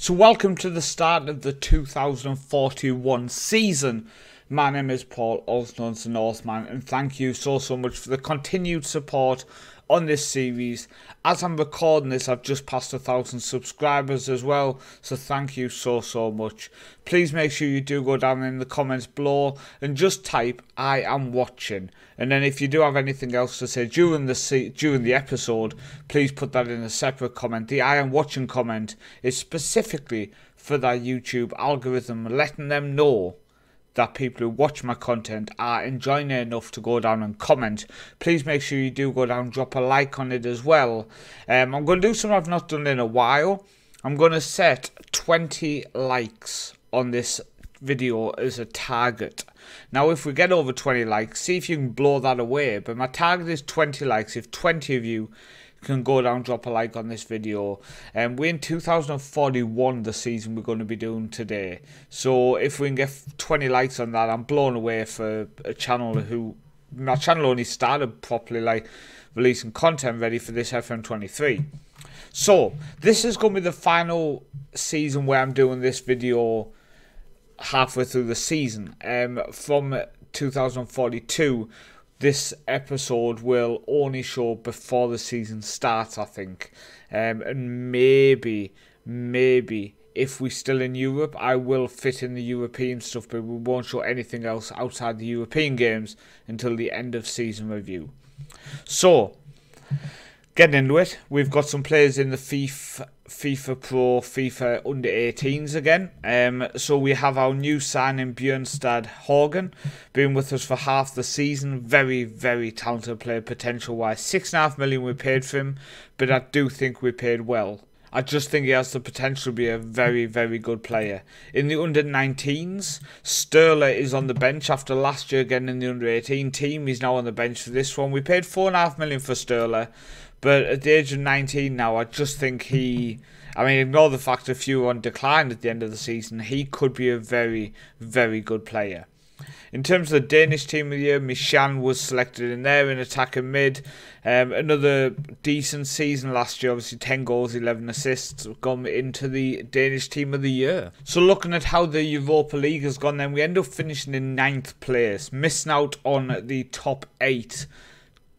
So, welcome to the start of the 2041 season. My name is Paul, also the Northman, and thank you so, so much for the continued support on this series. As I'm recording this, I've just passed a thousand subscribers as well, so thank you so, so much. Please make sure you do go down in the comments below and just type I am watching. And then if you do have anything else to say during the se- during the episode, please put that in a separate comment. The I am watching comment is specifically for that YouTube algorithm, letting them know that people who watch my content are enjoying it enough to go down and comment. Please make sure you do go down, drop a like on it as well. Um, I'm going to do something I've not done in a while. I'm going to set 20 likes on this video as a target. Now, if we get over 20 likes, see if you can blow that away. But my target is 20 likes. If 20 of you can go down, drop a like on this video. And um, we're in 2041, the season we're going to be doing today. So if we can get 20 likes on that, I'm blown away for a channel who my channel only started properly like releasing content ready for this FM23. So this is going to be the final season where I'm doing this video halfway through the season. Um, from 2042 this episode will only show before the season starts, I think. Um, and maybe, maybe if we're still in Europe, I will fit in the European stuff, but we won't show anything else outside the European games until the end of season review. So, getting into it, we've got some players in the FIFA, FIFA Pro, FIFA Under 18s again. Um, so we have our new signing Björnstad Horgan, been with us for half the season. Very, very talented player, potential wise. Six and a half million we paid for him, but I do think we paid well. I just think he has the potential to be a very, very good player. In the under 19s, Sturla is on the bench after last year getting in the under 18 team. He's now on the bench for this one. We paid four and a half million for Sturla. But at the age of 19 now, I just think he. I mean, ignore the fact a few on decline at the end of the season. He could be a very, very good player. In terms of the Danish team of the year, Mishan was selected in there in attack and mid. Um, another decent season last year, obviously 10 goals, 11 assists, gone into the Danish team of the year. So looking at how the Europa League has gone then, we end up finishing in ninth place, missing out on the top eight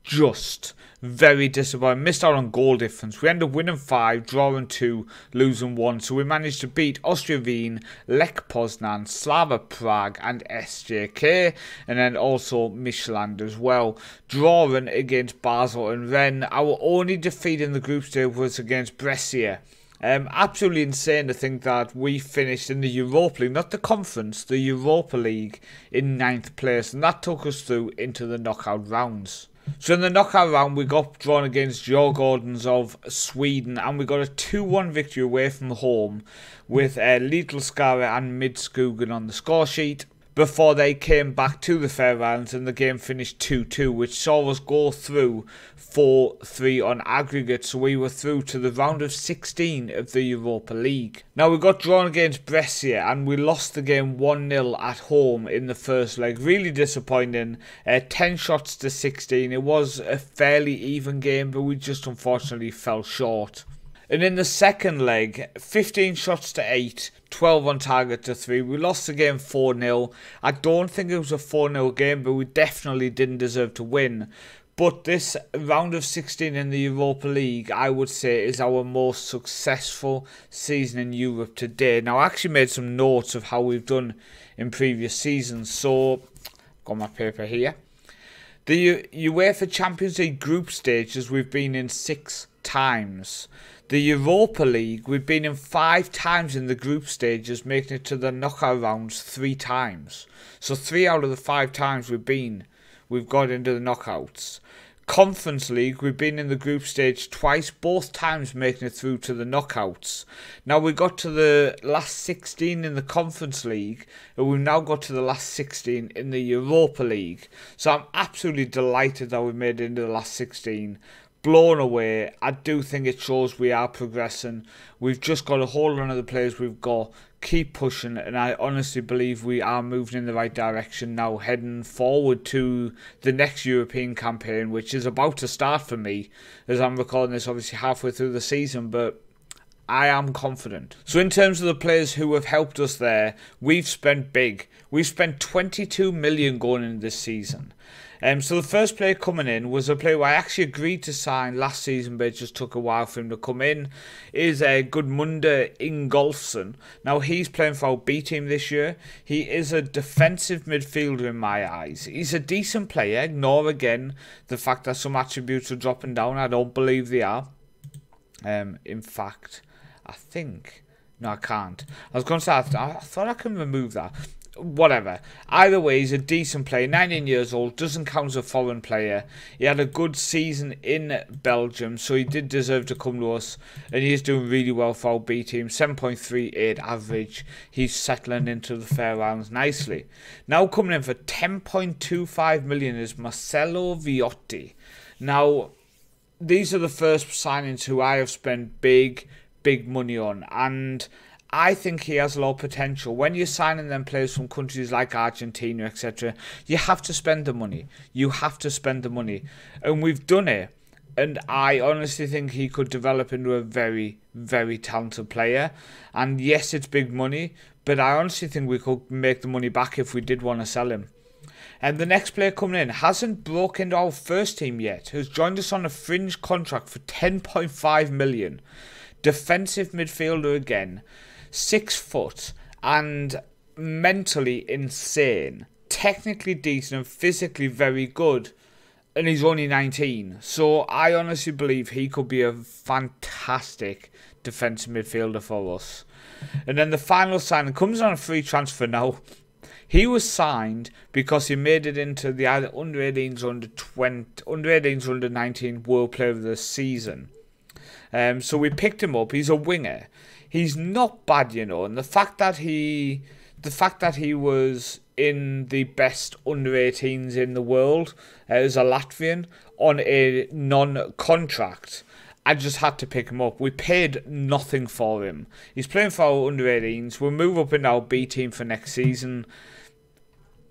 just very disappointing. Missed out on goal difference. We end up winning five, drawing two, losing one. So we managed to beat Austria Wien, Lech Poznan, Slavia Prague, and SJK, and then also Mechelen as well. Drawing against Basel and Rennes. Our only defeat in the group stage was against Brescia. Um, absolutely insane to think that we finished in the Europa League, not the conference, the Europa League in ninth place, and that took us through into the knockout rounds. So in the knockout round, we got drawn against Djurgårdens of Sweden, and we got a 2-1 victory away from home with uh, Little and Midskogen on the score sheet before they came back to the Fair Islands and the game finished 2-2 which saw us go through 4-3 on aggregate so we were through to the round of 16 of the Europa League. Now we got drawn against Brescia and we lost the game 1-0 at home in the first leg. Really disappointing. Uh, 10 shots to 16. It was a fairly even game but we just unfortunately fell short. And in the second leg, 15 shots to 8, 12 on target to 3. We lost the game 4 0. I don't think it was a 4 0 game, but we definitely didn't deserve to win. But this round of 16 in the Europa League, I would say, is our most successful season in Europe today. Now, I actually made some notes of how we've done in previous seasons. So, got my paper here. The UEFA Champions League group stages, we've been in six times. The Europa League, we've been in five times in the group stages, making it to the knockout rounds three times. So three out of the five times we've been, we've got into the knockouts. Conference League, we've been in the group stage twice, both times making it through to the knockouts. Now we got to the last 16 in the Conference League, and we've now got to the last 16 in the Europa League. So I'm absolutely delighted that we made it into the last 16 blown away. I do think it shows we are progressing. We've just got to hold on to the players we've got, keep pushing, and I honestly believe we are moving in the right direction now, heading forward to the next European campaign, which is about to start for me as I'm recording this obviously halfway through the season, but I am confident. So in terms of the players who have helped us there, we've spent big. We've spent 22 million going into this season. Um, so the first player coming in was a player I actually agreed to sign last season, but it just took a while for him to come in. Is a uh, Gudmundur Ingolfsson. Now he's playing for our B team this year. He is a defensive midfielder in my eyes. He's a decent player. Ignore again the fact that some attributes are dropping down. I don't believe they are. Um, in fact, I think. No, I can't. I was going to say, I, th I thought I can remove that whatever. Either way, he's a decent player. 19 years old, doesn't count as a foreign player. He had a good season in Belgium, so he did deserve to come to us. And he is doing really well for our B team. 7.38 average. He's settling into the Fair Islands nicely. Now coming in for 10.25 million is Marcelo Viotti. Now, these are the first signings who I have spent big, big money on. And I think he has a lot of potential. When you're signing them players from countries like Argentina, etc., you have to spend the money. You have to spend the money. And we've done it. And I honestly think he could develop into a very, very talented player. And yes, it's big money, but I honestly think we could make the money back if we did want to sell him. And the next player coming in hasn't broken into our first team yet, has joined us on a fringe contract for 10.5 million. Defensive midfielder again six foot and mentally insane, technically decent and physically very good. And he's only 19. So I honestly believe he could be a fantastic defensive midfielder for us. And then the final signing comes on a free transfer now. He was signed because he made it into the under 18s or under 20, under 18s or under 19 World Player of the Season. Um, so we picked him up. He's a winger he's not bad, you know. And the fact that he, the fact that he was in the best under 18s in the world as a Latvian on a non-contract. I just had to pick him up. We paid nothing for him. He's playing for our under 18s. We'll move up in our B team for next season.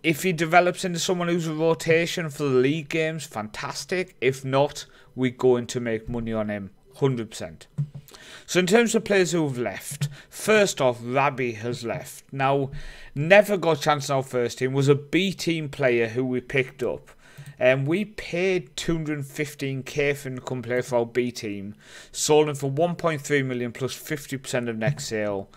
If he develops into someone who's a rotation for the league games, fantastic. If not, we're going to make money on him. 100%. So in terms of players who have left, first off, Rabbi has left. Now, never got a chance in our first team, was a B team player who we picked up. And um, we paid 215k for him to come play for our B team. Sold him for 1.3 million plus 50% of next sale.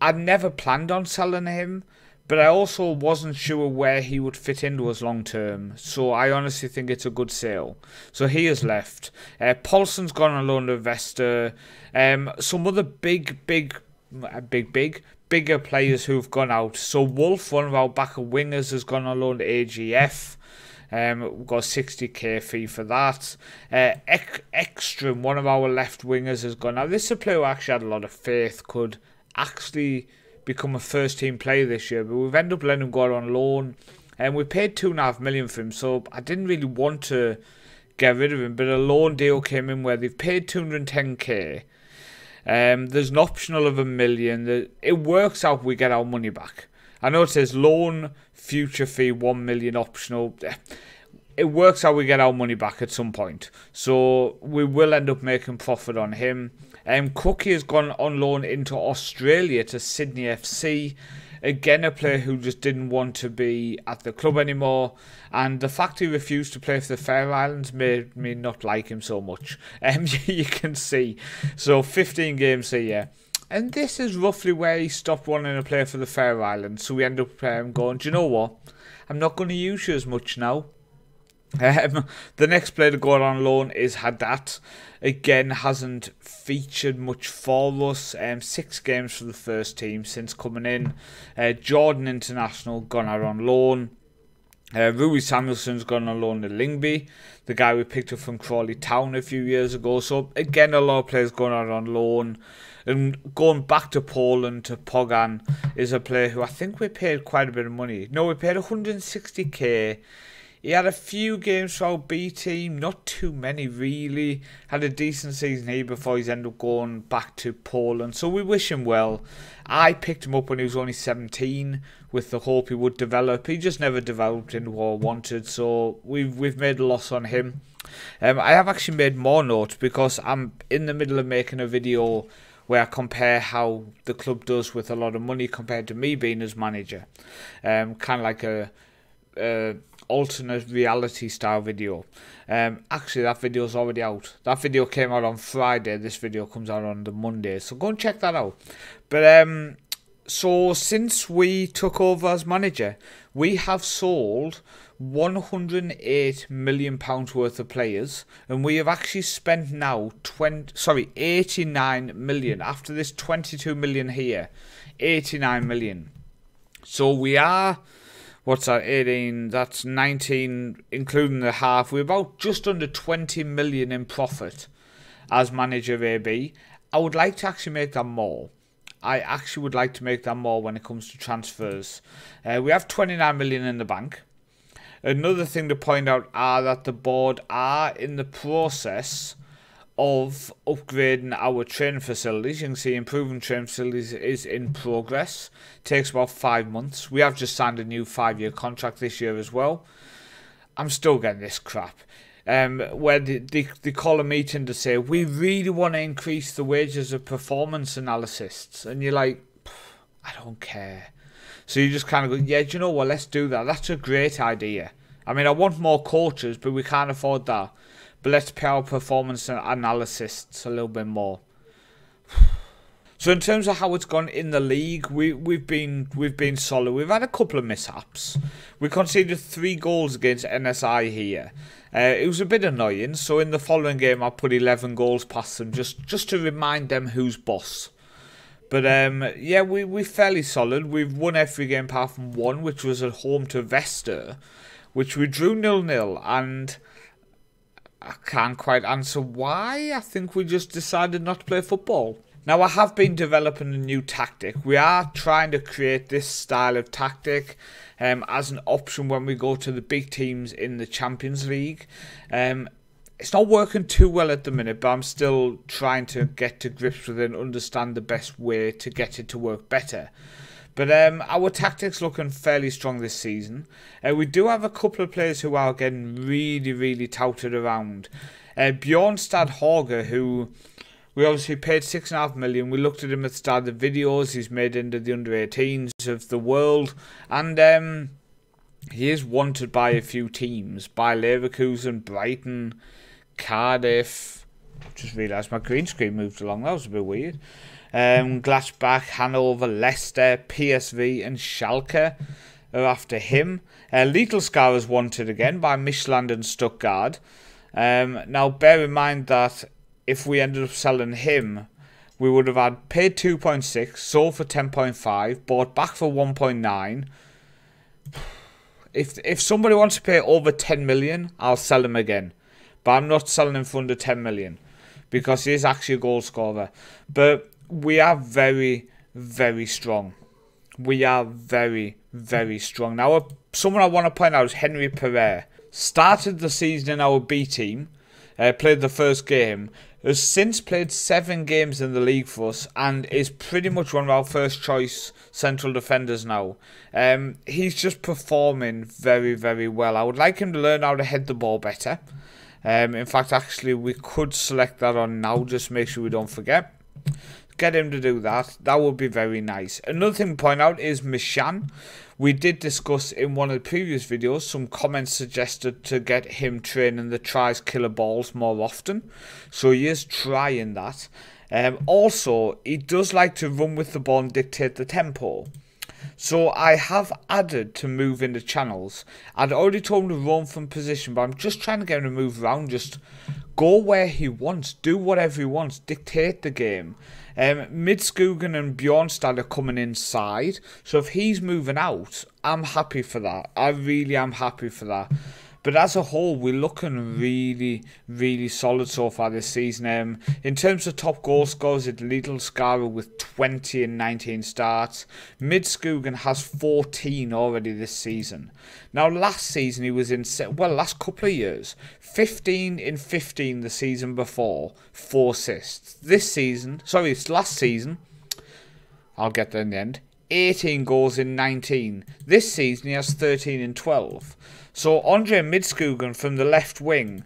I never planned on selling him but I also wasn't sure where he would fit into us long term. So I honestly think it's a good sale. So he has left. Uh, Paulson's gone on loan to Vesta. Um, some other big, big, uh, big, big, bigger players who've gone out. So Wolf, one of our backer wingers, has gone on loan to AGF. Um, we've got 60k fee for that. Uh, Ekstrom, one of our left wingers, has gone. Now, this is a player who actually had a lot of faith, could actually become a first team player this year, but we've ended up letting him go on loan. And we paid two and a half million for him, so I didn't really want to get rid of him. But a loan deal came in where they've paid 210k. Um, there's an optional of a million. that It works out. We get our money back. I know it says loan future fee one million optional. It works out. We get our money back at some point. So we will end up making profit on him. Um, Cookie has gone on loan into Australia to Sydney FC. Again, a player who just didn't want to be at the club anymore, and the fact he refused to play for the Fair Islands made me not like him so much. Um, you can see. So, 15 games a year. And this is roughly where he stopped wanting to play for the Fair Islands. So we end up um, going, do you know what? I'm not going to use you as much now. Um, the next player to go out on loan is Haddad. Again, hasn't featured much for us. Um, six games for the first team since coming in. Uh, Jordan International gone out on loan. Uh, Rui Samuelson's gone on loan to Lyngby, the guy we picked up from Crawley Town a few years ago. So again, a lot of players going out on loan. And going back to Poland to Pogan is a player who I think we paid quite a bit of money. No, we paid 160k he had a few games for our B team, not too many really. Had a decent season here before he's ended up going back to Poland. So we wish him well. I picked him up when he was only 17 with the hope he would develop. He just never developed into what I wanted, so we've we've made a loss on him. Um, I have actually made more notes because I'm in the middle of making a video where I compare how the club does with a lot of money compared to me being as manager. Um, kind of like a, a alternate reality style video. Um, actually, that video is already out. That video came out on Friday. This video comes out on the Monday, so go and check that out. But um, so since we took over as manager, we have sold 108 million pounds worth of players, and we have actually spent now 20 sorry 89 million after this 22 million here, 89 million. So we are what's that 18 that's 19 including the half. We're about just under 20 million in profit as manager AB I would like to actually make that more. I actually would like to make that more when it comes to transfers. Uh, we have 29 million in the bank. Another thing to point out are that the board are in the process of upgrading our training facilities. You can see improving training facilities is in progress. Takes about five months. We have just signed a new five-year contract this year as well. I'm still getting this crap. Um, where they, they, they call a meeting to say, we really want to increase the wages of performance analysts. And you're like, I don't care. So you just kind of go, yeah, do you know what, let's do that. That's a great idea. I mean, I want more coaches, but we can't afford that. But let's pay our performance analysis a little bit more. So in terms of how it's gone in the league, we we've been we've been solid. We've had a couple of mishaps. We conceded three goals against NSI here. Uh, it was a bit annoying. So in the following game, I put eleven goals past them just just to remind them who's boss. But um, yeah, we we fairly solid. We've won every game apart from one, which was at home to Vester, which we drew nil nil and. I can't quite answer why. I think we just decided not to play football. Now, I have been developing a new tactic. We are trying to create this style of tactic um, as an option when we go to the big teams in the Champions League. Um, it's not working too well at the minute, but I'm still trying to get to grips with it and understand the best way to get it to work better. But um, our tactics looking fairly strong this season. Uh, we do have a couple of players who are getting really, really touted around. Uh, Bjornstad Horger, who we obviously paid six and a half million. We looked at him at the start of the videos. He's made into the under 18s of the world, and um, he is wanted by a few teams, by Leverkusen, Brighton, Cardiff. Just realised my green screen moved along. That was a bit weird. Um, Gladbach, Hanover, Leicester, PSV, and Schalke are after him. Uh, Littlskar is wanted again by Mechelen and Stuttgart. Um, now, bear in mind that if we ended up selling him, we would have had paid 2.6, sold for 10.5, bought back for 1.9. If if somebody wants to pay over 10 million, I'll sell him again. But I'm not selling him for under 10 million because he is actually a goal scorer. But we are very, very strong. We are very, very strong. Now, someone I want to point out is Henry Pereira. Started the season in our B team, uh, played the first game, has since played seven games in the league for us and is pretty much one of our first choice central defenders now. Um, he's just performing very, very well. I would like him to learn how to head the ball better. Um, in fact, actually, we could select that on now, just make sure we don't forget. Get him to do that. That would be very nice. Another thing to point out is Mishan. We did discuss in one of the previous videos, some comments suggested to get him training the tries killer balls more often. So he is trying that. Um, also, he does like to run with the ball and dictate the tempo. So I have added to move in the channels. I'd already told him to run from position, but I'm just trying to get him to move around. Just go where he wants, do whatever he wants, dictate the game. Um, and Bjornstad are coming inside, so if he's moving out, I'm happy for that. I really am happy for that. But as a whole, we're looking really, really solid so far this season. Um, in terms of top goal scorers, it's Little Scara with 20 and 19 starts. Midskogen has 14 already this season. Now, last season he was in, well, last couple of years, 15 in 15 the season before, 4 assists. This season, sorry, it's last season, I'll get there in the end, 18 goals in 19. This season he has 13 in 12. So Andre Midskogen from the left wing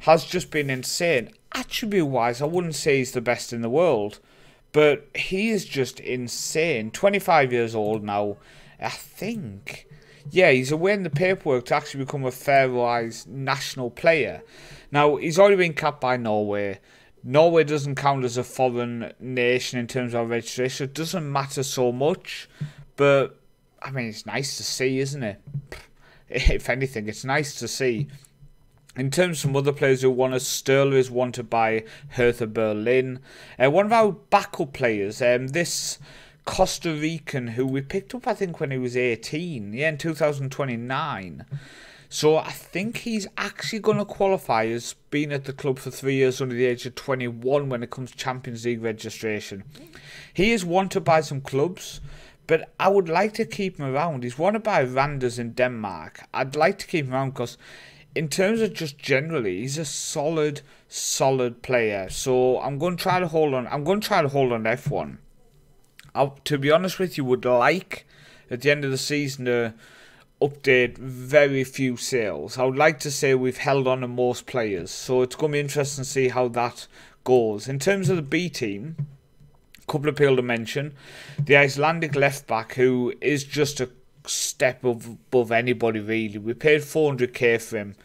has just been insane. Attribute wise, I wouldn't say he's the best in the world. But he is just insane. 25 years old now. I think. Yeah, he's away in the paperwork to actually become a Faroese national player. Now, he's already been capped by Norway. Norway doesn't count as a foreign nation in terms of registration. It doesn't matter so much. But, I mean, it's nice to see, isn't it? If anything, it's nice to see. In terms of other players who want us, Sturla is wanted by Hertha Berlin. Uh, one of our backup players, um, this Costa Rican who we picked up, I think, when he was 18, yeah, in 2029. So I think he's actually going to qualify as being at the club for three years under the age of 21 when it comes to Champions League registration. He is wanted by some clubs, but I would like to keep him around. He's wanted by Randers in Denmark. I'd like to keep him around because in terms of just generally, he's a solid, solid player. So I'm going to try to hold on. I'm going to try to hold on F1. I, to be honest with you, would like at the end of the season to update very few sales. I would like to say we've held on to most players. So it's going to be interesting to see how that goes. In terms of the B team, a couple of people to mention. The Icelandic left back, who is just a step above anybody really. We paid 400k for him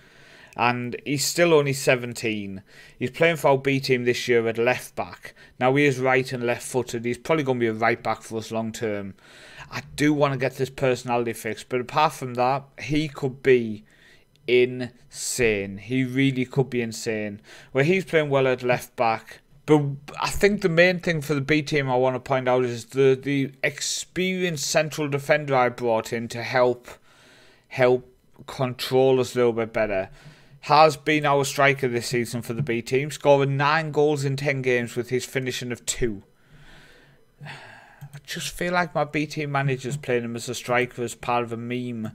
and he's still only 17. He's playing for our B team this year at left back. Now he is right and left footed. He's probably going to be a right back for us long term. I do want to get this personality fixed, but apart from that, he could be insane. He really could be insane. Where he's playing well at left back. But I think the main thing for the B team I want to point out is the the experienced central defender I brought in to help help control us a little bit better has been our striker this season for the B team, scoring nine goals in 10 games with his finishing of two. I just feel like my BT manager's mm-hmm. playing him as a striker as part of a meme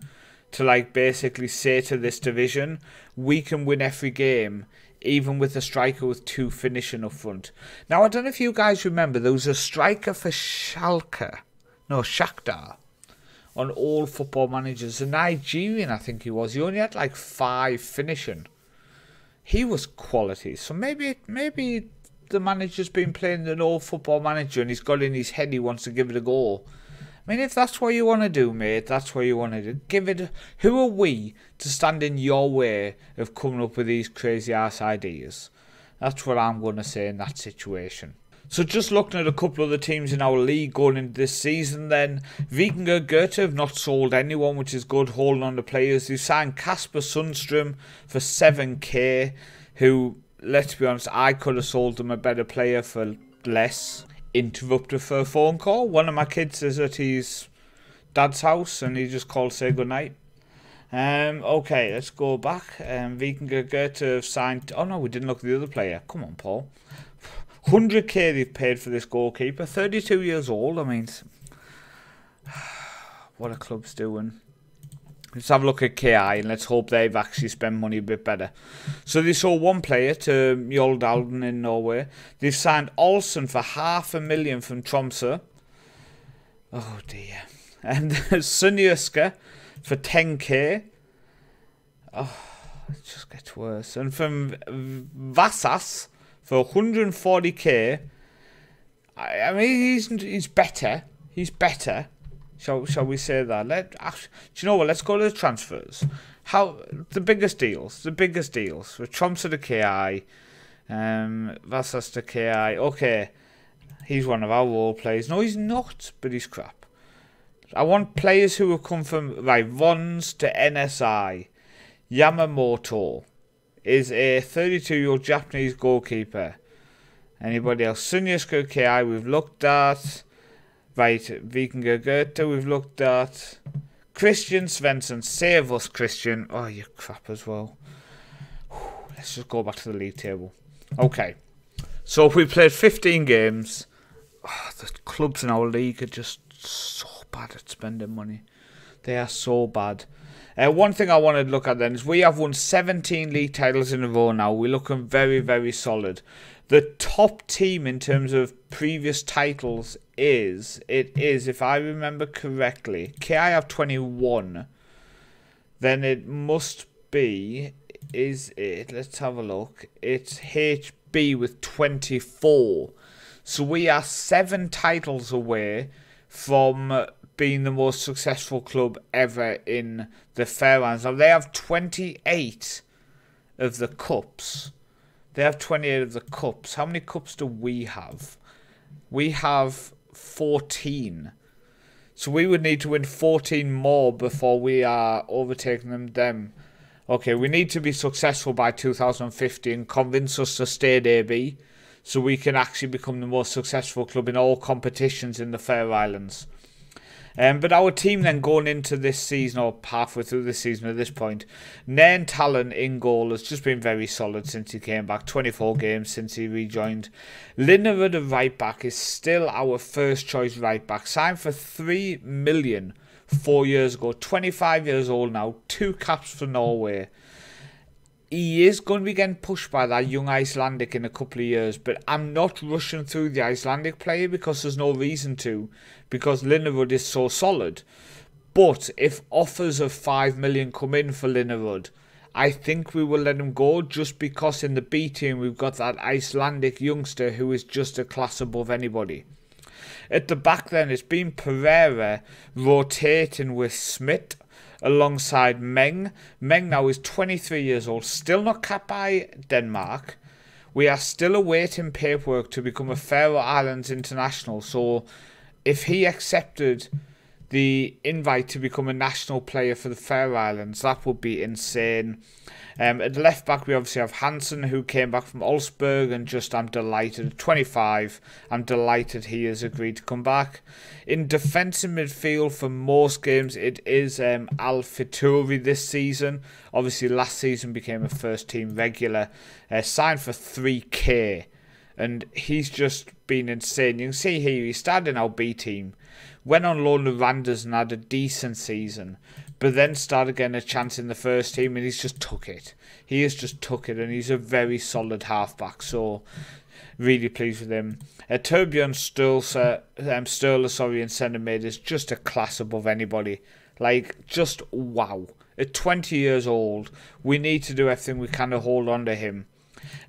to like basically say to this division, we can win every game, even with a striker with two finishing up front. Now, I don't know if you guys remember, there was a striker for Schalke, no, Shakhtar, on all football managers. A Nigerian, I think he was. He only had like five finishing. He was quality. So maybe maybe the manager's been playing the old football manager and he's got in his head he wants to give it a go. I mean, if that's what you want to do, mate, that's what you want to do. Give it. Who are we to stand in your way of coming up with these crazy ass ideas? That's what I'm going to say in that situation. So just looking at a couple of the teams in our league going into this season then, Vikingur Gøta have not sold anyone, which is good, holding on to players. They've signed Casper Sundstrom for 7k, who, let's be honest, I could have sold them a better player for less. Interrupted for a phone call. One of my kids is at his dad's house and he just called to say goodnight. Um, okay, let's go back. Um, Vikingur Gøta signed... Oh no, we didn't look at the other player. Come on, Paul. 100k they've paid for this goalkeeper. 32 years old. I mean, what a club's doing. Let's have a look at KI and let's hope they've actually spent money a bit better. So they sold one player um, to Mjøndalen in Norway. They've signed Olsen for half a million from Tromsø. Oh dear. And Sunjuska for 10k. Oh, it just gets worse. And from Vasas for 140k. I, I mean, he's he's better. He's better. Shall shall we say that? Let do you know what? Let's go to the transfers. How the biggest deals? The biggest deals with Tromsø to KI, um, Vasas to KI. Okay, he's one of our role players. No, he's not, but he's crap. I want players who have come from right to NSI, Yamamoto is a 32-year-old Japanese goalkeeper. Anybody else? Sunjuska KI we've looked at. Right, Vikingur Gøta we've looked at. Christian Svensson. Save us, Christian. Oh, you crap as well. Let's just go back to the league table. Okay. So we played 15 games. Oh, the clubs in our league are just so bad at spending money. They are so bad. Uh, one thing I wanted to look at then is we have won 17 league titles in a row now. We're looking very, very solid. The top team in terms of previous titles is, it is, if I remember correctly, KI have 21. Then it must be, is it, let's have a look. It's HB with 24. So we are seven titles away from being the most successful club ever in the Fairlands. Now they have 28 of the cups. They have 28 of the cups. How many cups do we have? We have 14. So we would need to win 14 more before we are overtaking them. them. Okay, we need to be successful by 2050 and convince us to stay at AB so we can actually become the most successful club in all competitions in the Fair Islands. Um, but our team then going into this season, or halfway through the season at this point, Nairn Talon in goal has just been very solid since he came back. 24 games since he rejoined. Linnerud at right back is still our first choice right back. Signed for 3 million four years ago. 25 years old now. Two caps for Norway he is going to be getting pushed by that young Icelandic in a couple of years, but I'm not rushing through the Icelandic player because there's no reason to, because Linnerud is so solid. But if offers of 5 million come in for Linnerud, I think we will let him go just because in the B team we've got that Icelandic youngster who is just a class above anybody. At the back then, it's been Pereira rotating with Smith alongside Meng. Meng now is 23 years old, still not capped by Denmark. We are still awaiting paperwork to become a Faroe Islands international. So if he accepted the invite to become a national player for the Faroe Islands, that would be insane. Um, at left back, we obviously have Hansen, who came back from Olsberg, and just I'm delighted. At 25, I'm delighted he has agreed to come back. In defensive midfield, for most games, it is um, Al Fituri this season. Obviously, last season became a first team regular, uh, signed for 3k. And he's just been insane. You can see here, he started in our B team, went on loan to Randers and had a decent season but then started getting a chance in the first team and he's just took it. He has just took it and he's a very solid halfback. So really pleased with him. Uh, Torbjörn Sturla, um, Sturla, sorry, in centre mid is just a class above anybody. Like, just wow. At 20 years old, we need to do everything we can to hold on to him.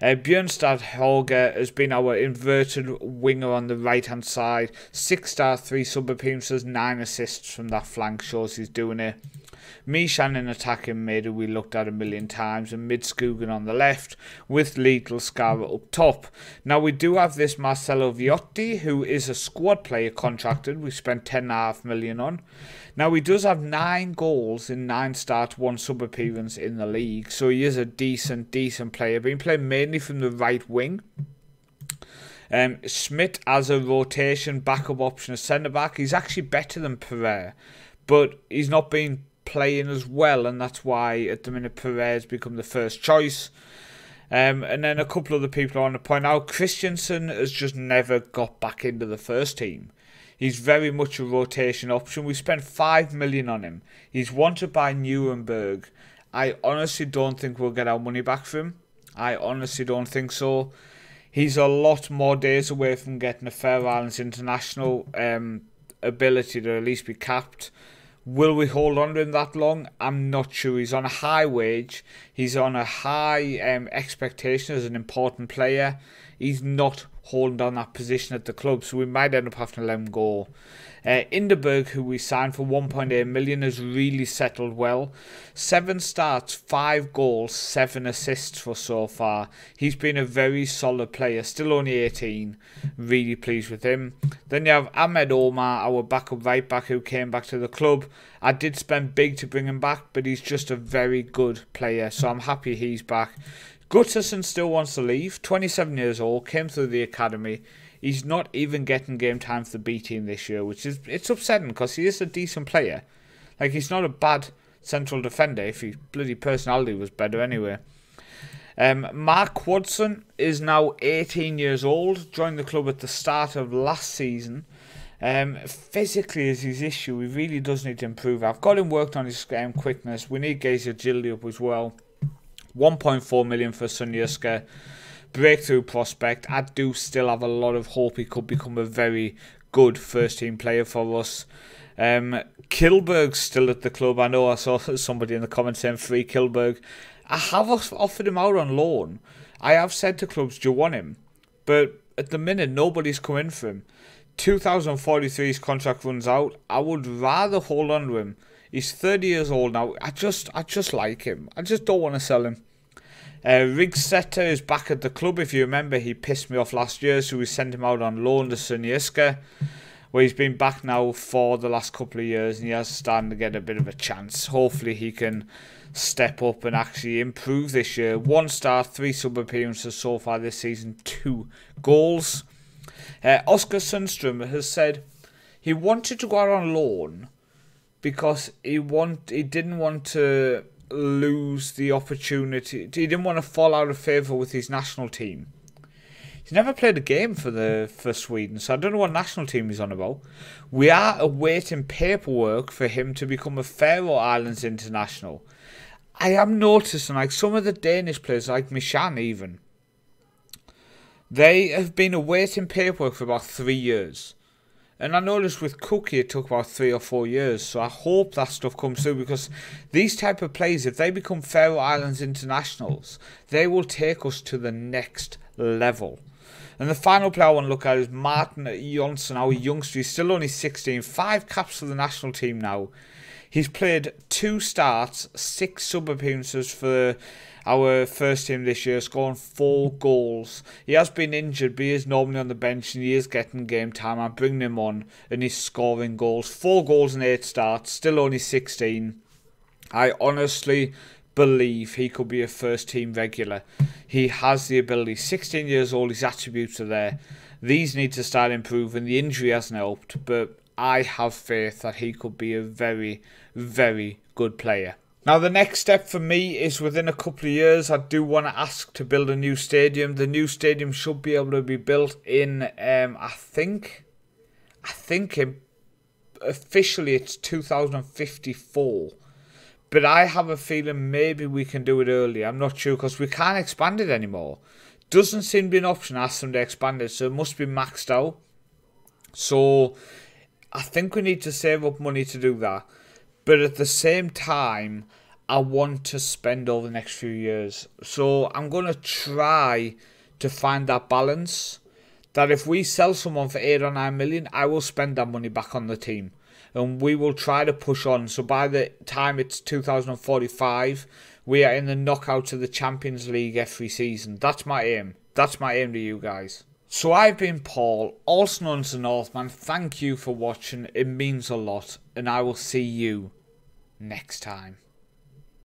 Uh, Björnstad Holger has been our inverted winger on the right hand side. Six star, three sub appearances, nine assists from that flank shows he's doing it. Mishan in attacking mid, who we looked at a million times, and Midskogen on the left, with Lethal Skara up top. Now, we do have this Marcelo Viotti, who is a squad player contracted. We spent 10.5 million on. Now, he does have nine goals in nine starts, one sub appearance in the league, so he is a decent, decent player. Being played mainly from the right wing. Um, Schmidt as a rotation backup option as centre back, he's actually better than Pereira, but he's not been playing as well, and that's why at the minute Perez become the first choice. Um, and then a couple of the people I want to point out, Christensen has just never got back into the first team. He's very much a rotation option. We spent five million on him. He's wanted by Nuremberg. I honestly don't think we'll get our money back for him. I honestly don't think so. He's a lot more days away from getting a Fair Islands international um, ability to at least be capped. Will we hold on to him that long? I'm not sure. He's on a high wage. He's on a high um, expectation as an important player. He's not holding on that position at the club, so we might end up having to let him go. Uh, Inderberg, who we signed for 1.8 million, has really settled well. Seven starts, five goals, seven assists for so far. He's been a very solid player, still only 18. Really pleased with him. Then you have Ahmed Omar, our backup right back, who came back to the club. I did spend big to bring him back, but he's just a very good player, so I'm happy he's back. Gutterson still wants to leave. 27 years old, came through the academy. He's not even getting game time for the B team this year, which is it's upsetting because he is a decent player. Like he's not a bad central defender if his bloody personality was better anyway. Um, Mark Watson is now 18 years old, joined the club at the start of last season. Um, physically is his issue. He really does need to improve. I've got him worked on his um, quickness. We need Gaze agility up as well. 1.4 million for Sunyaska breakthrough prospect. I do still have a lot of hope he could become a very good first team player for us. Um, Kilberg's still at the club. I know I saw somebody in the comments saying free Kilberg. I have offered him out on loan. I have said to clubs, do you want him? But at the minute nobody's come in for him. 2043's contract runs out. I would rather hold on to him. He's 30 years old now. I just I just like him. I just don't want to sell him. Uh, is back at the club. If you remember, he pissed me off last year, so we sent him out on loan to Sonyeska, where he's been back now for the last couple of years, and he has starting to get a bit of a chance. Hopefully, he can step up and actually improve this year. One star, three sub appearances so far this season, two goals. Uh, Oscar Sundstrom has said he wanted to go out on loan because he want he didn't want to lose the opportunity. He didn't want to fall out of favour with his national team. He's never played a game for the for Sweden, so I don't know what national team he's on about. We are awaiting paperwork for him to become a Faroe Islands international. I am noticing like some of the Danish players, like Mishan even, they have been awaiting paperwork for about three years. And I noticed with Cookie it took about three or four years, so I hope that stuff comes through because these type of players, if they become Faroe Islands internationals, they will take us to the next level. And the final player I want to look at is Martin Jonsson, our youngster. He's still only 16, five caps for the national team now. He's played two starts, six sub appearances for our first team this year, scoring four goals. He has been injured, but he is normally on the bench and he is getting game time. I'm bringing him on and he's scoring goals. Four goals in eight starts, still only 16. I honestly believe he could be a first team regular. He has the ability. 16 years old, his attributes are there. These need to start improving. The injury hasn't helped, but I have faith that he could be a very, very good player. Now, the next step for me is within a couple of years, I do want to ask to build a new stadium. The new stadium should be able to be built in, um, I think, I think officially it's 2054. But I have a feeling maybe we can do it early. I'm not sure because we can't expand it anymore. Doesn't seem to be an option. Ask them to expand it, so it must be maxed out. So I think we need to save up money to do that. But at the same time, I want to spend over the next few years. So I'm going to try to find that balance. That if we sell someone for 8 or 9 million, I will spend that money back on the team. And we will try to push on. So by the time it's 2045, we are in the knockout of the Champions League every season. That's my aim. That's my aim to you guys. So I've been Paul, also known as the Northman. Thank you for watching. It means a lot. And I will see you next time.